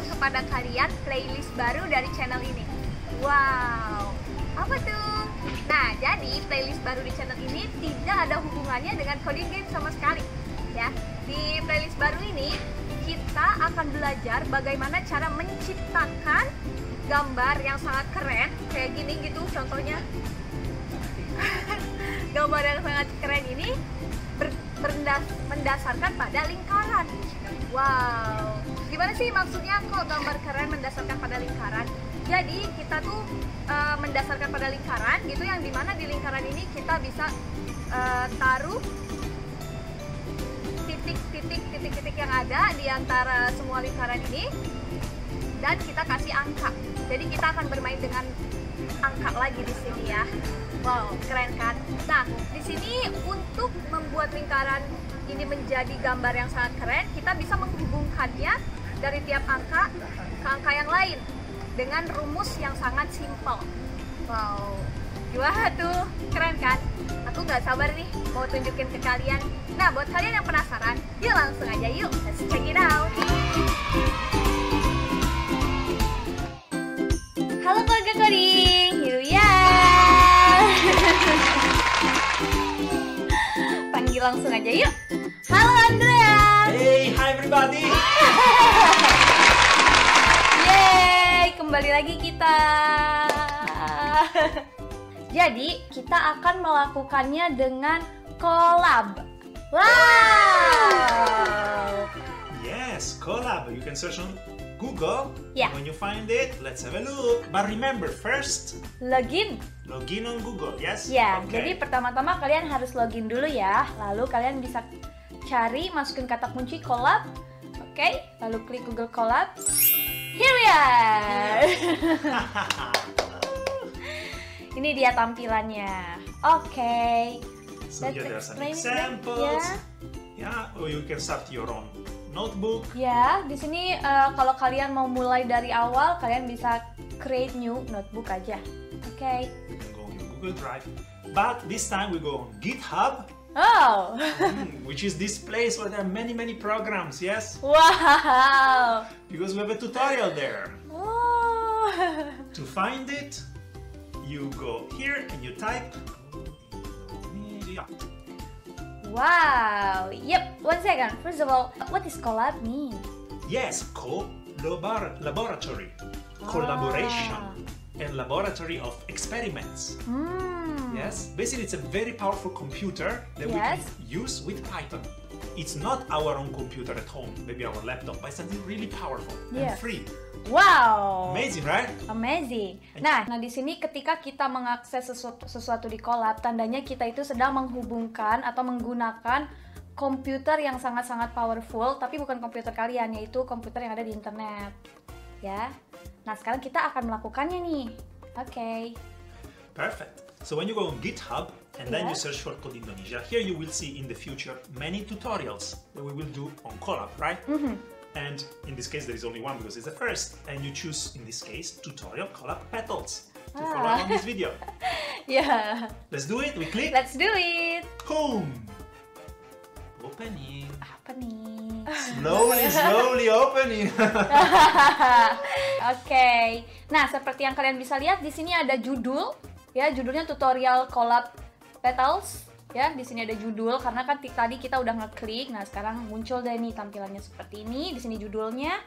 kepada kalian playlist baru dari channel ini. Wow, apa tuh? Nah, jadi playlist baru di channel ini tidak ada hubungannya dengan coding game sama sekali. Ya, di playlist baru ini kita akan belajar bagaimana cara menciptakan gambar yang sangat keren kayak gini gitu contohnya gambar yang sangat keren ini ber- berendas- mendasarkan pada lingkaran wow gimana sih maksudnya kok gambar keren mendasarkan pada lingkaran jadi kita tuh eh, mendasarkan pada lingkaran gitu yang di mana di lingkaran ini kita bisa eh, taruh titik-titik titik-titik yang ada di antara semua lingkaran ini dan kita kasih angka. Jadi kita akan bermain dengan angka lagi di sini ya. Wow, keren kan? Nah, di sini untuk membuat lingkaran ini menjadi gambar yang sangat keren, kita bisa menghubungkannya dari tiap angka ke angka yang lain dengan rumus yang sangat simpel. Wow, gimana tuh? Keren kan? Aku nggak sabar nih mau tunjukin ke kalian. Nah, buat kalian yang penasaran, yuk langsung aja yuk. Let's check it out. Langsung aja yuk. Halo Andrea. Hey, hi everybody! Yeay, kembali lagi kita. Jadi, kita akan melakukannya dengan collab. Wow! Yes, collab. You can search on Google. Yeah. When you find it, let's have a look. But remember, first, Login. login on Google. Yes? Ya, Okay. jadi pertama-tama kalian harus login dulu ya. Lalu kalian bisa cari, masukin kata kunci collab. Oke, lalu klik Google Collab. Here we are. Ini dia tampilannya. Oke. so let's yeah, there's some then. examples. Yeah, or you can start your own notebook. Ya, di sini eh, kalau kalian mau mulai dari awal, kalian bisa create new notebook aja. Oke. You can go on your Google Drive. But this time we go on GitHub, Oh. mm, which is this place where there are many, many programs. Yes? wow. Because we have a tutorial there. Oh. To find it, you go here and you type media. Wow. Yep. One second. First of all, what does collab mean? Yes, co-laboratory, collaboration, and laboratory of experiments. Hmm. Yes, basically it's a very powerful computer that we can use with Python. It's not our own computer at home, maybe our laptop, but it's something really powerful Yeah. and free. Wow. Amazing, right? Amazing. Nah, nah di sini ketika kita mengakses sesuatu, sesuatu di collab, tandanya kita itu sedang menghubungkan atau menggunakan komputer yang sangat-sangat powerful, tapi bukan komputer kalian, yaitu komputer yang ada di internet. Ya. Nah, sekarang kita akan melakukannya nih. Oke. Perfect. So when you go on GitHub and then you search for Code Indonesia, here you will see in the future many tutorials that we will do on Colab, right? Mm-hmm. And in this case, there is only one because it's the first, and you choose in this case tutorial Colab Petals to follow Ah. on this video. yeah. Let's do it. We click. Let's do it. Boom. Opening. Apa nih? Slowly, slowly opening. Oke. Nah, seperti yang kalian bisa lihat di sini ada judul ya, judulnya tutorial collab petals ya. Di sini ada judul karena kan tadi kita udah ngeklik. Nah, sekarang muncul deh nih tampilannya seperti ini. Di sini judulnya.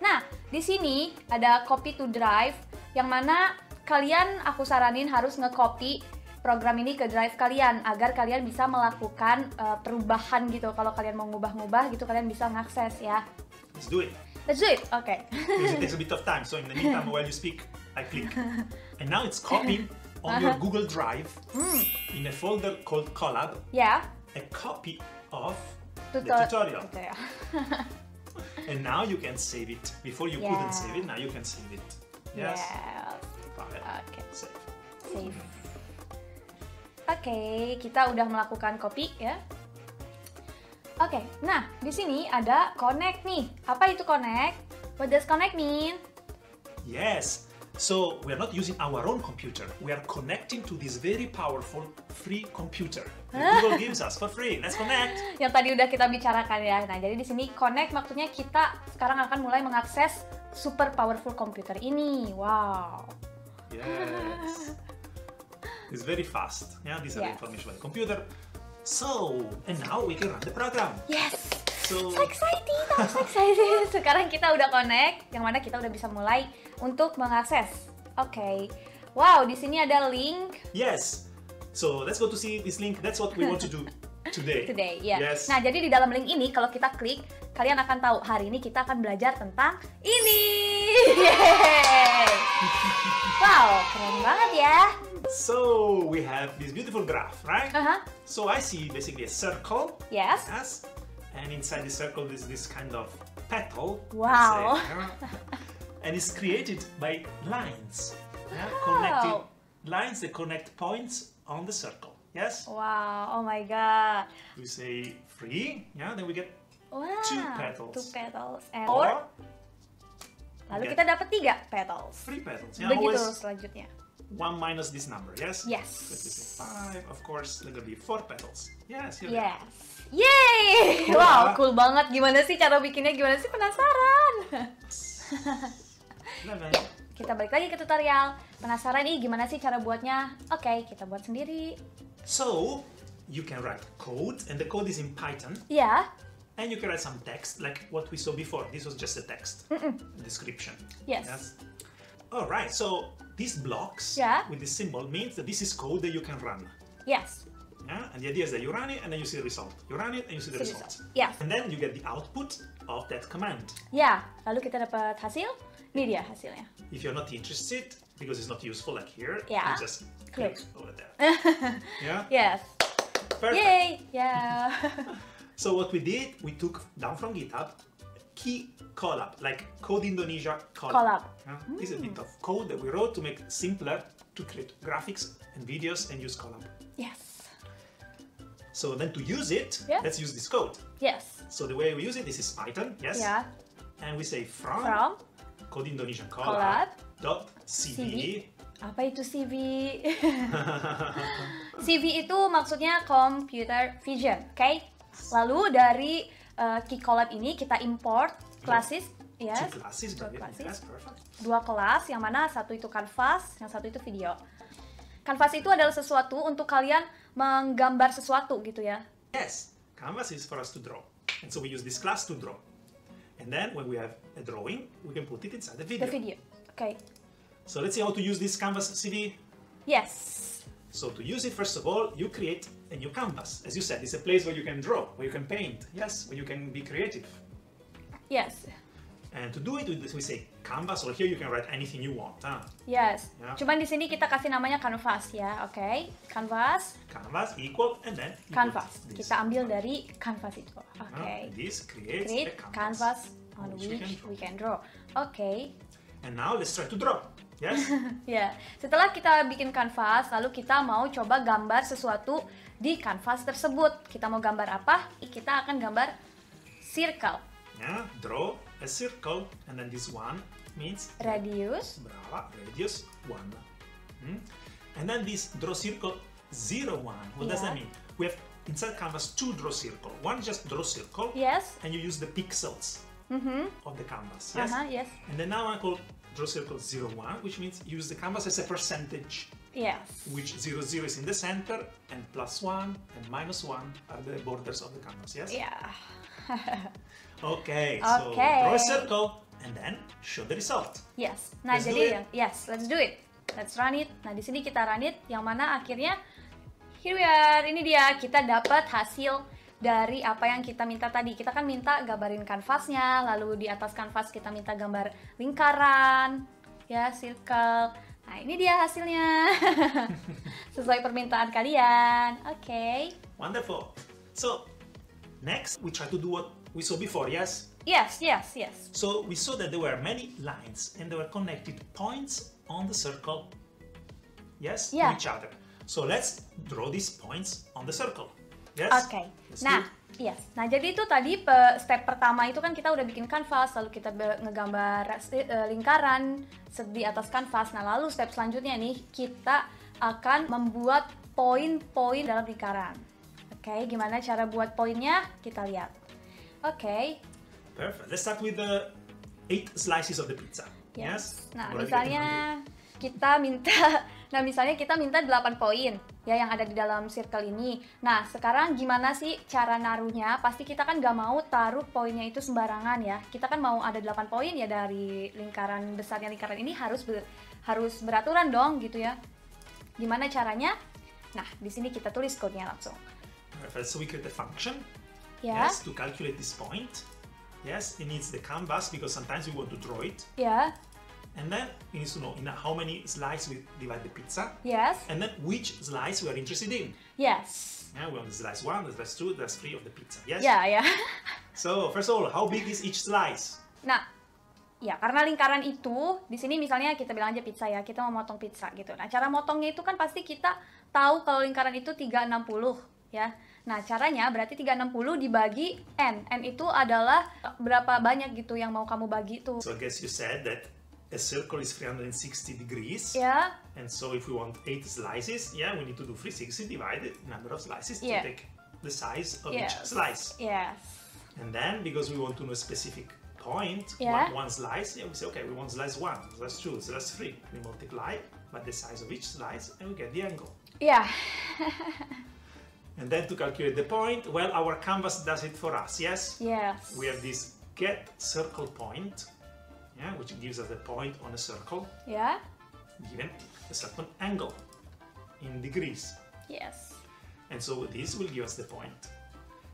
Nah, di sini ada copy to drive yang mana kalian aku saranin harus nge-copy program ini ke drive kalian agar kalian bisa melakukan eh, perubahan gitu. Kalau kalian mau ngubah-ngubah gitu kalian bisa ngakses ya. Let's do it. Let's do it. Oke. Because it takes a bit of time. So in the meantime, while you speak, I click. And now it's copied on your Google Drive in a folder called Collab, Ya, a copy of tutor- the tutorial. tutorial. And now you can save it. Before you Yeah. couldn't save it, now you can save it. Yes. It. Oke, Save. save. Oke, kita udah melakukan copy ya. Oke, nah di sini ada connect nih. Apa itu connect? What does connect mean? Yes. So we are not using our own computer. We are connecting to this very powerful free computer that Google gives us for free. Let's connect. Yang tadi udah kita bicarakan ya. Nah, jadi di sini connect maksudnya kita sekarang akan mulai mengakses super powerful komputer ini. Wow. Yes. it's very fast. Yeah, these are the Yes. information about the computer. So, and now we can run the program. Yes. So, So excited, I'm so excited. Sekarang kita udah connect, yang mana kita udah bisa mulai untuk mengakses. Oke. Wow, di sini ada link yes. So, let's go to see this link. That's what we want to do today. today, ya. Yes. Nah, jadi di dalam link ini kalau kita klik, kalian akan tahu hari ini kita akan belajar tentang ini. Yeay. wow, keren banget ya. So, we have this beautiful graph, right? Aha. So, I see basically a circle. Yes. Yes. And inside the circle is this kind of petal. Wow. and it's created by lines. Yeah, Wow. connected lines that connect points on the circle. Yes. Wow, oh my god. We say three. Yeah. Then we get Wow. Two petals. Two petals. And or lalu kita dapat tiga petals. three petals. Yeah. Begitu Always selanjutnya. one minus this number. Yes. Yes. So five. Of course, there will be four petals. Yes. here. Yes. Yeay! Cool, wow, cool banget. Gimana sih cara bikinnya? Gimana sih penasaran? Eleven. ya, kita balik lagi ke tutorial. Penasaran nih gimana sih cara buatnya? Oke, kita buat sendiri. So you can write code, and the code is in Python. Ya, And you can write some text, like what we saw before. This was just a text description. Yes. All right. So these blocks Yeah. with this symbol means that this is code that you can run. yes. Yeah. And the idea is that you run it and then you see the result. You run it and you see the See result. result. Yes. And then you get the output of that command. Ya, lalu kita dapat hasil. Ini dia hasilnya. If you're not interested, because it's not useful like here, Yeah. you just Click. click over there. yeah. Yes. Perfect. Yay! Ya. So what we did, we took down from GitHub key collab, like Code Indonesia collab. Collab. Yeah? This is a bit of code that we wrote to make it simpler to create graphics and videos and use collab. yes. So then to use it, Yeah. let's use this code. Yes. So the way we use it, this is Python, yes? Ya. And we say from, From Code Indonesia collab dot CV. CV. apa itu CV? CV itu maksudnya computer vision, oke? Lalu dari uh, Key Collab ini kita import classes, yes, Two classes, but classes. perfect. dua kelas, yang mana satu itu canvas, yang satu itu video. Canvas itu adalah sesuatu untuk kalian menggambar sesuatu gitu ya. Yes, Canvas is for us to draw. And so we use this class to draw. And then when we have a drawing, we can put it inside the video. The video, oke? So let's see how to use this Canvas CV. Yes, So to use it, first of all, you create a new canvas. As you said, it's a place where you can draw, where you can paint, yes, where you can be creative. yes, And to do it, we we say canvas, or here you can write anything you want. Huh? yes. Ya. Cuman di sini kita kasih namanya canvas ya, oke? Canvas, Canvas equal, and then canvas. this. Kita ambil dari canvas itu, oke? Huh? And This creates create a canvas on which we which can we can draw. Oke, And now let's try to draw. Yes? ya. Setelah kita bikin kanvas, lalu kita mau coba gambar sesuatu di kanvas tersebut. Kita mau gambar apa? Kita akan gambar circle, yeah, draw a circle, and then this one means radius, Brava, radius 1. Hmm? And then this draw circle 0, 1. What does that mean? We have inside canvas two draw circle. One just draw circle, yes, and you use the pixels mhm, of the canvas. Yes? aha, yes, And then now I call draw circle 0, 1, which means use the canvas as a percentage, yes, which 0, 0 is in the center, and plus 1 and minus 1 are the borders of the canvas. Yes? ya. Okay, so Okay. draw a circle and then show the result. Yes. Nah, Let's jadi yes, let's do it. Let's run it. Nah, di sini kita run it yang mana akhirnya here we are. Ini dia kita dapat hasil dari apa yang kita minta tadi. Kita kan minta gambarin kanvasnya, lalu di atas kanvas kita minta gambar lingkaran, ya, circle. Nah, ini dia hasilnya. Sesuai permintaan kalian. Oke. Wonderful. So, next we try to do what we saw before, yes? Yes, yes, yes. So we saw that there were many lines and they were connected points on the circle, yes, Yeah. to each other. So let's draw these points on the circle. Yes. Oke. Let's Nah, yes. Nah, jadi itu tadi pe- step pertama itu kan kita udah bikin kanvas, lalu kita ngegambar sti- eh, lingkaran di atas kanvas. Nah, lalu step selanjutnya nih kita akan membuat poin-poin dalam lingkaran. Oke, gimana cara buat poinnya? Kita lihat. Oke. Perfect. Let's start with the eight slices of the pizza. Yes. Nah, Already misalnya kita minta nah misalnya kita minta 8 poin ya yang ada di dalam circle ini. Nah, sekarang gimana sih cara naruhnya? Pasti kita kan nggak mau taruh poinnya itu sembarangan ya. Kita kan mau ada 8 poin ya dari lingkaran besarnya lingkaran ini harus ber- harus beraturan dong gitu ya. Gimana caranya? Nah, di sini kita tulis code-nya langsung. Perfect. So we create a function. Ya. Yes, to calculate this point. Yes, it needs the canvas because sometimes we want to draw it. Ya. And then it needs to know in how many slices we divide the pizza. Yes. And then which slice we are interested in. Yes. Yeah, we want the slice one, the slice two, the slice three of the pizza. Yes. Ya, ya. So first of all, how big is each slice? Nah, ya karena lingkaran itu di sini misalnya kita bilang aja pizza ya, kita mau motong pizza gitu. Nah, cara motongnya itu kan pasti kita tahu kalau lingkaran itu 360 ya. Nah, caranya berarti 360 dibagi n. n itu adalah berapa banyak gitu yang mau kamu bagi tuh. So I guess you said that a circle is 360 degrees. Ya, And so if we want eight slices, yeah, we need to do 360 divided number of slices Yeah. to take the size of Yes. each slice. yes. And then because we want to know a specific point, Yeah. one, one slice, yeah, we say, okay, we want slice one, slice two, slice three. We multiply by the size of each slice and we get the angle. Ya, And then to calculate the point, well, our canvas does it for us, yes? yes. We have this get circle point, yeah, which gives us the point on a circle Yeah. given a certain angle in degrees. yes. And so this will give us the point.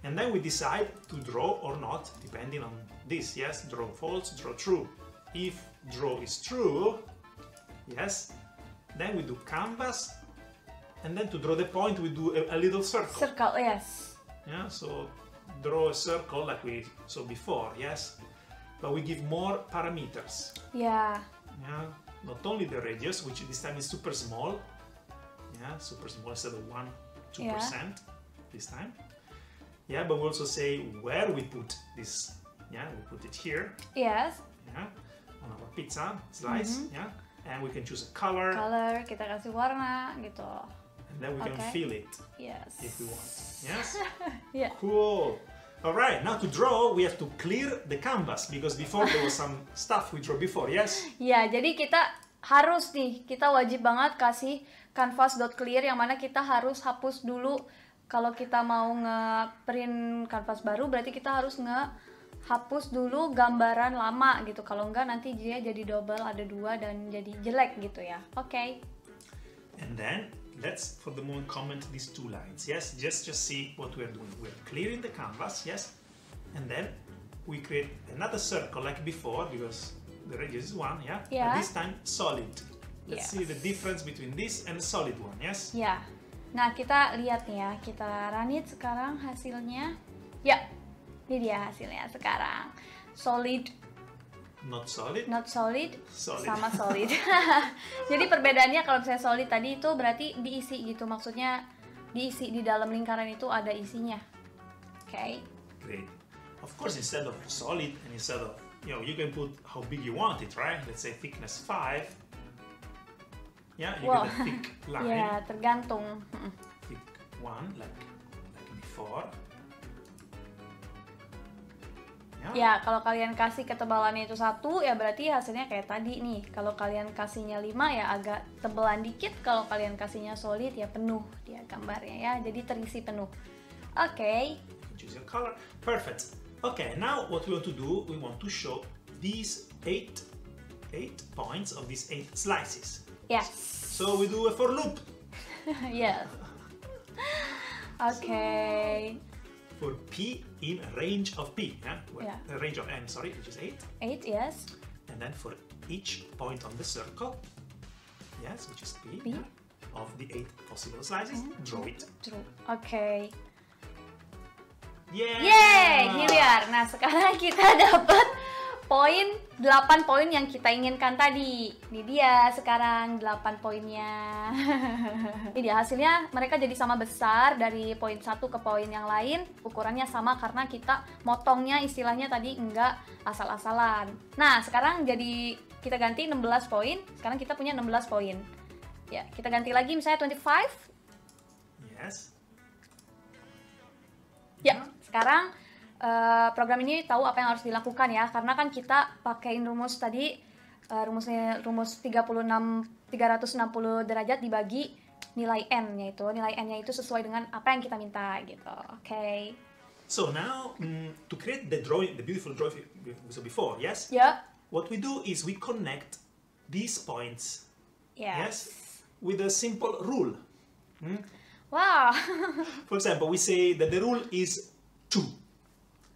And then we decide to draw or not, depending on this. Yes, draw false, draw true. If draw is true, yes, then we do canvas. And then to draw the point, we do a, a little circle. Circle, yes. Yeah, so draw a circle like we saw before, yes. But we give more parameters. Yeah. Yeah, not only the radius, which this time is super small. Yeah, super small instead of one, two Yeah. percent this time. Yeah, but we also say where we put this. Yeah, we put it here. yes. Yeah, on our pizza slice. Mm-hmm. Yeah, and we can choose a color, Color, kita kasih warna gitu. Then we can Okay. fill it Yes. if we want. Yes. Ya. Cool. All right, now to draw, we have to clear the canvas because before there was some stuff we drew before. Yes. Ya, jadi kita harus nih, kita wajib banget kasih canvas.clear yang mana kita harus hapus dulu kalau kita mau nge-print canvas baru berarti kita harus nge-hapus dulu gambaran lama gitu. Kalau enggak nanti dia jadi double ada dua dan jadi jelek gitu ya. Oke. And then let's for the moment comment these two lines. Yes, just just see what we're doing. We're clearing the canvas, yes, and then we create another circle like before because the radius is one, yeah. Yeah. But this time solid. Let's Yes. see the difference between this and the solid one, yes. Yeah. Nah, kita lihat nih ya. Kita runit sekarang hasilnya. Ya. Ini dia hasilnya sekarang. Solid Not solid. not solid, Solid. sama solid. Jadi perbedaannya kalau misalnya solid tadi itu berarti diisi gitu, maksudnya diisi di dalam lingkaran itu ada isinya. Oke. Great. Of course, instead of solid and instead of you know you can put how big you want it, right? Let's say thickness five. Yeah, you Wow. get a thick line. Ya, tergantung. Thick one like like before. Yeah. Ya, kalau kalian kasih ketebalannya itu satu, ya berarti hasilnya kayak tadi nih. Kalau kalian kasihnya 5 ya agak tebelan dikit. Kalau kalian kasihnya solid ya penuh dia gambarnya ya. Jadi terisi penuh. Oke. Can choose your color. Perfect. Okay, now what we want to do, we want to show these eight eight points of these eight slices. Yes. So we do a for loop. yes. Oke. For p in range of p, yeah? Well, Yeah. A range of n, sorry, which is 8. 8, yes. And then for each point on the circle, yes, which is p, P. yeah, of the 8 possible slices, mm-hmm. draw it. True. Oke. Yeah! Yeay, Hilliard. Nah, sekarang kita dapat poin 8 poin yang kita inginkan tadi. Ini dia sekarang 8 poinnya. Ini dia hasilnya mereka jadi sama besar dari poin 1 ke poin yang lain. Ukurannya sama karena kita motongnya istilahnya tadi enggak asal-asalan. Nah, sekarang jadi kita ganti 16 poin. Sekarang kita punya 16 poin. Ya, kita ganti lagi misalnya 25 Yes. Ya, sekarang eh, program ini tahu apa yang harus dilakukan ya karena kan kita pakein rumus tadi eh, rumusnya rumus 36 360 derajat dibagi nilai n-nya itu nilai n-nya itu sesuai dengan apa yang kita minta gitu oke So now, mm, to create the drawing, the beautiful drawing saw before, yes? ya What we do is we connect these points, yes, yes, with a simple rule. wow For example, we say that the rule is 2.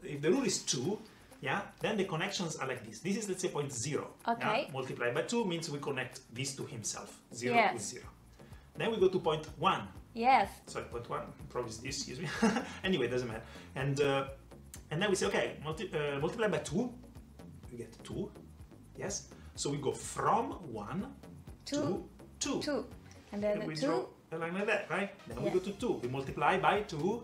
If the rule is 2, yeah, then the connections are like this. This is, let's say, point 0. Okay. Yeah? Multiplied by 2 means we connect this to himself. 0 Yes. with 0. Then we go to point 1. yes Sorry, point 1, probably is this, excuse me. anyway, doesn't matter. And, uh, and then we say, okay, multi- uh, multiply by 2, we get 2. Yes? So we go from 1 Two. to 2. two and then And we two draw a line like that, right? Then we go to 2. We multiply by 2.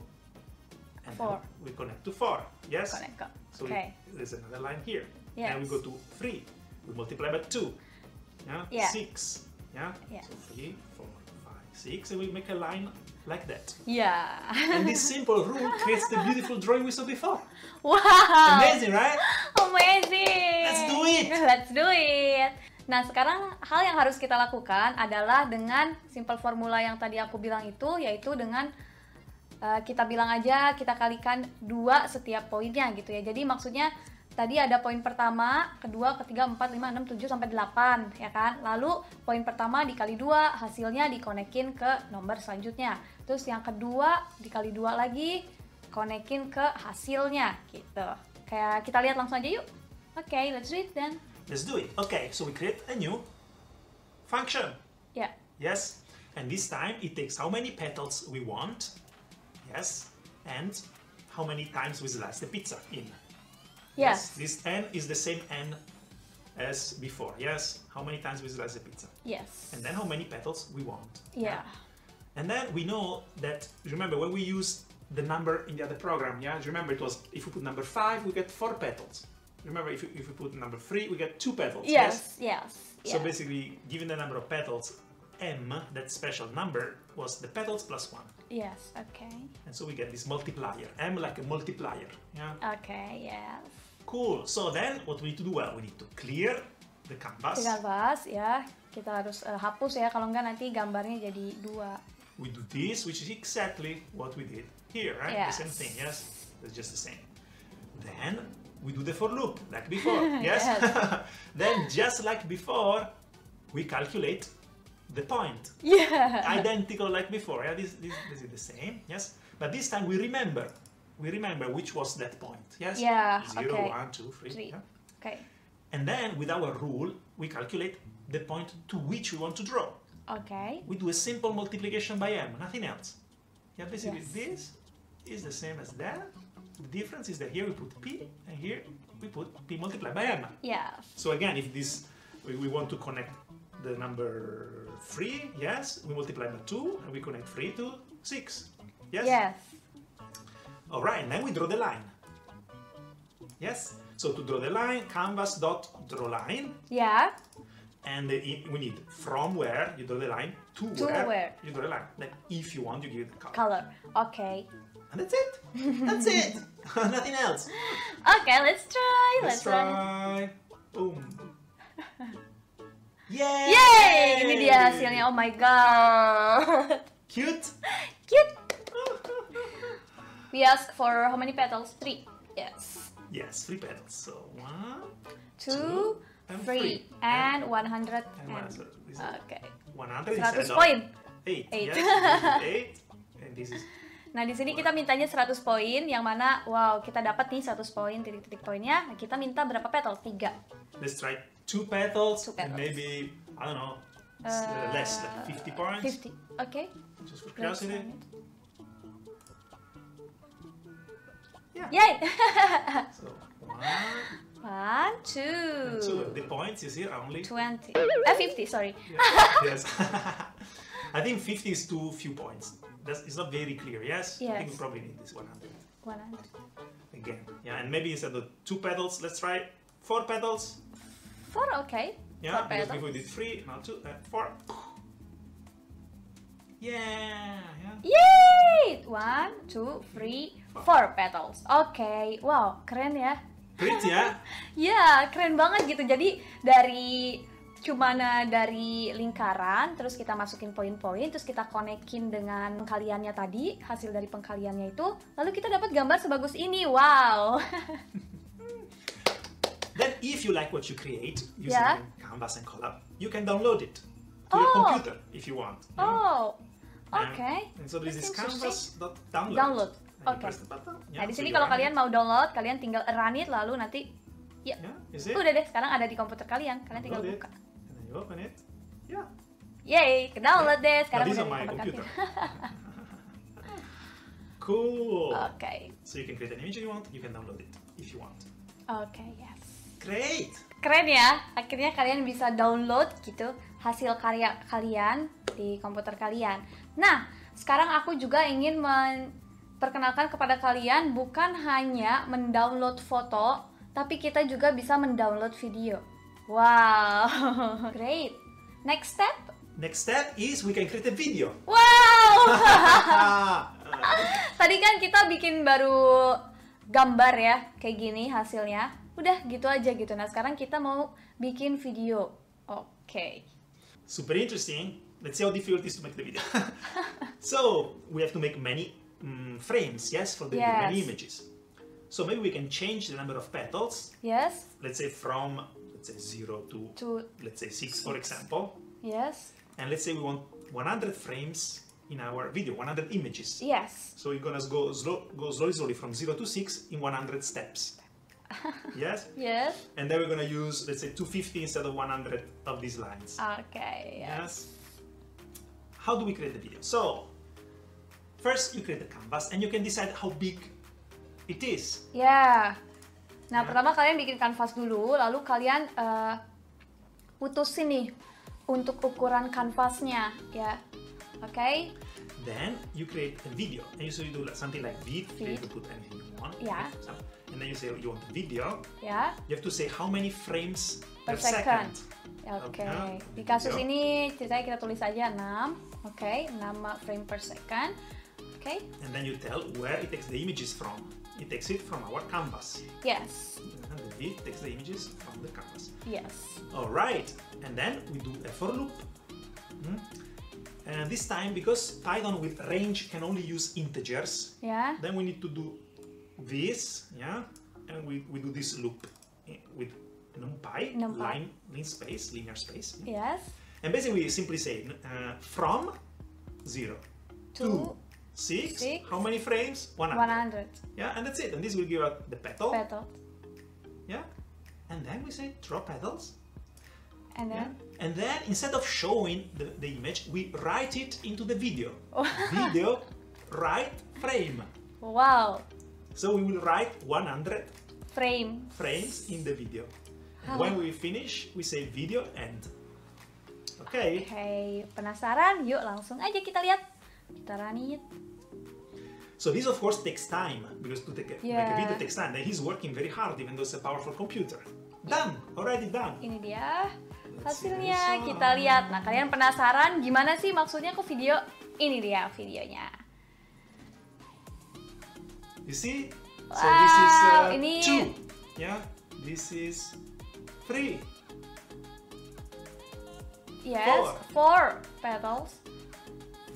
And Four. we connect to 4. Yes? connect. So we- okay there's another line here. And we Yes. go to 3. We multiply by 2. Yeah? Yeah. 6. Yeah? Yeah. So 3, 4, 5, 6. And we make a line like that. ya And this simple rule creates the beautiful drawing we saw before. wow Amazing, right? Amazing. Let's do it. Let's do it. Nah, sekarang hal yang harus kita lakukan adalah dengan simple formula yang tadi aku bilang itu, yaitu dengan uh, kita bilang aja kita kalikan dua setiap poinnya gitu ya. Jadi maksudnya tadi ada poin pertama, kedua, ketiga, empat, lima, enam, tujuh sampai delapan, ya kan? Lalu poin pertama dikali dua, hasilnya dikonekin ke nomor selanjutnya. Terus yang kedua dikali dua lagi, konekin ke hasilnya gitu. Kayak kita lihat langsung aja yuk. Oke, let's read then. Let's do it. Okay, so we create a new function. Ya, Yes? And this time it takes how many petals we want. Yes? And how many times we slice the pizza in. yes, This n is the same n as before. Yes? How many times we slice the pizza. yes, And then how many petals we want. yeah, And then we know that, remember when we use the number in the other program, yeah? Remember it was, if we put number 5, we get 4 petals. Remember if, you, if we put number 3, we get 2 petals. yes, yes, So yes. basically, given the number of petals, m, that special number, was the petals plus 1. Yes, okay, And so we get this multiplier, m like a multiplier. Yeah? okay, yes. Cool. So then what we need to do? Well, we need to clear the canvas. Tinggal bahas ya, kita harus eh, hapus ya, kalau enggak nanti gambarnya jadi dua. We do this, which is exactly what we did here, right? Yes. The same thing, yes? It's just the same. Then we do the for loop, like before, yes? Yes. then, just like before, we calculate the point. Yeah. Identical like before, yeah? This, this, this is the same, yes? But this time we remember. We remember which was that point, yes? Yeah, Zero, okay. one, two, three, Three. yeah? Okay, And then, with our rule, we calculate the point to which we want to draw. okay, We do a simple multiplication by m, nothing else. Yeah, basically Yes. this is the same as that. The difference is that here we put p, and here we put p multiplied by m. Yeah. So again, if this we, we want to connect the number 3, yes, we multiply by 2, and we connect 3 to 6. Yes? yes, All right, and then we draw the line. Yes? So to draw the line, canvas dot draw line, ya, and we need from where you draw the line to, To where, where. you draw the line. Like if you want, you give it the color. color. Okay, And that's it. That's it. Nothing else. okay, let's try, Let's let's, try. try. Boom. Yay! Yay! Ini dia hasilnya. Oh my god, Cute. cute. We ask for how many petals? Three. Yes. yes, three petals. So one, Two, and three, and one hundred and one. Is Okay. 100 100 instead of poin. eight. Eight. Yes, eight. And this is Nah, di sini kita mintanya 100 poin yang mana wow, kita dapat nih 100 poin titik-titik poinnya. Nah, kita minta berapa petal? 3. let's try two petals, Two and petals. maybe I don't know uh, less like 50 points 50. okay. just for curiosity. it. Yeah. Yay! So one, One, two. and two. The points you see are only 20. Eh, 50, sorry. Yeah, yes. I think 50 is too few points. That's, it's not very clear, yes? yes? I think we probably need this 100 100. again. Yeah, and maybe instead of two petals, let's try four petals. 4, okay. Yeah, Four because before we did three, now two, uh, four. Yeah, yeah. Yay! one, two, three, four petals. Oke, wow, keren ya. Great ya? Ya, keren banget gitu. Jadi dari cuma dari lingkaran, terus kita masukin poin-poin, terus kita konekin dengan pengkaliannya tadi, hasil dari pengkaliannya itu, lalu kita dapat gambar sebagus ini. Wow. Then if you like what you create using Yeah. Canvas and Collab, you can download it to your Oh. computer if you want. yeah? Oh, And- oke. And so this That's is canvas.download. Download. And you Okay. yeah, Nah, di so sini you kalau kalian it. mau download, kalian tinggal run it lalu nanti ya Yeah, udah deh sekarang ada di komputer kalian, kalian tinggal Download it. buka. And then you open it. Yeah. Yeay, ke download deh But sekarang this udah di my komputer cool. Oke. So you can create an image you want, you can download it if you want. Oke, yes. Great. Keren ya, akhirnya kalian bisa download gitu hasil karya kalian di komputer kalian. Nah, sekarang aku juga ingin memperkenalkan kepada kalian bukan hanya mendownload foto, tapi kita juga bisa mendownload video. Wow, great. Next step? Next step is we can create a video. Wow, tadi kan kita bikin baru gambar ya, kayak gini hasilnya. Udah gitu aja gitu. Nah, sekarang kita mau bikin video. Oke. super interesting. Let's see how difficult it is to make the video. so we have to make many mm, frames, yes, for the video, many images. So maybe we can change the number of petals. Yes, Let's say from let's say zero to to let's say six, for example. yes, And let's say we want 100 frames in our video, 100 images. yes, So you're gonna go slow, go slowly, slowly from zero to six in 100 steps. yes. yes. And then we're gonna use let's say 250 instead of 100 of these lines. Okay, yes. Yes. How do we create the video? So, first you create the canvas and you can decide how big it is. Ya. Nah, Ya. pertama kalian bikin kanvas dulu, lalu kalian eh, putusin nih untuk ukuran kanvasnya, ya. Oke? Then you create a video and you so you do like- something like vid. You can put anything you want. Yeah. And then you say you want a video. Ya. You have to say how many frames Per per, second. second. Oke. Okay. Di kasus Video. ini ceritanya kita tulis aja 6. Oke, 6 frame per second. Oke. And then you tell where it takes the images from. It takes it from our canvas. Yes. And the vid takes the images from the canvas. Yes. All right, and then we do a for loop. Hmm? And this time, because Python with range can only use integers, Ya. then we need to do this, yeah, and we, we do this loop eh, with numpy, NumPy. line, line space, linear space. Yes. And basically, we simply say uh, from zero To to six, six. how many frames? 100. 100 Yeah, and that's it. And this will give us the petal. petal. Yeah, and then we say draw petals. And Yeah. And then instead of showing the, the image, we write it into the video. Oh. video, write frame. wow, So we will write 100 frame. frames in the video. When we finish, we say video end. Okay. Oke, penasaran? Yuk langsung aja kita lihat. Kita it. So this of course takes time because to take a, make a video takes time. And he's working very hard even though it's a powerful computer. Done, already done. Ini dia hasilnya. Kita lihat. Nah, kalian penasaran gimana sih maksudnya kok video? Ini dia videonya. You see? So Wow, this is uh, ini- two. Yeah, this is three. Yes, four petals,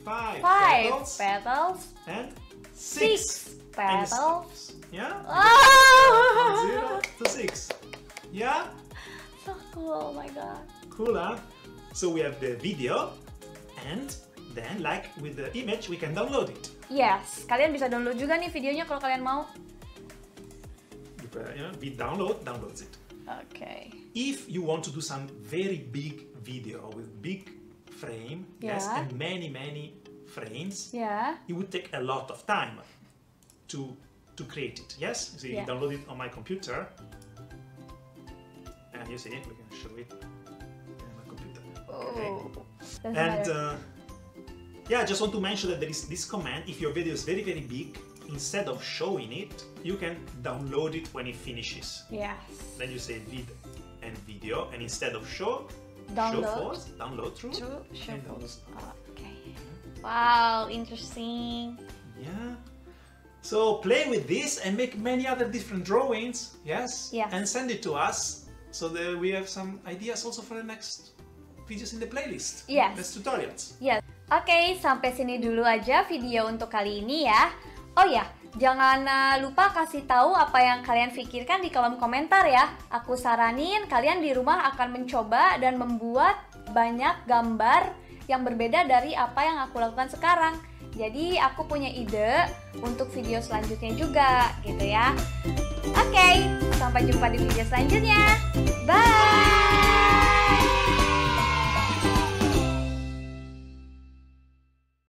Five, five petals, petals, and six six, and petals. stops. Yeah? Oh, Zero to six. Yeah? So cool! Oh my god. Cool, huh? So we have the video, and then, like with the image, we can download it. Yes, kalian bisa download juga nih videonya kalau kalian mau. You you we download, downloads it. Okay. If you want to do some very big video with big frame, yes, and many, many frames, yeah, it would take a lot of time to to create it. Yes, so you Yeah. download it on my computer, and you see we can show it on my computer. Okay. Oh. And uh, yeah, I just want to mention that there is this command. If your video is very very big, instead of showing it, you can download it when it finishes. yes. Then you say vid and video, and instead of show, Download. show force, download through. True and shuffle. download. Wow, interesting. Yeah. So play with this and make many other different drawings, yes? Yeah. And send it to us so that we have some ideas also for the next videos in the playlist. Yes. Next tutorials. Ya, oke sampai sini dulu aja video untuk kali ini ya. Oh ya, jangan uh, lupa kasih tahu apa yang kalian pikirkan di kolom komentar ya. Aku saranin kalian di rumah akan mencoba dan membuat banyak gambar yang berbeda dari apa yang aku lakukan sekarang. Jadi aku punya ide untuk video selanjutnya juga gitu ya. Oke, sampai jumpa di video selanjutnya. Bye.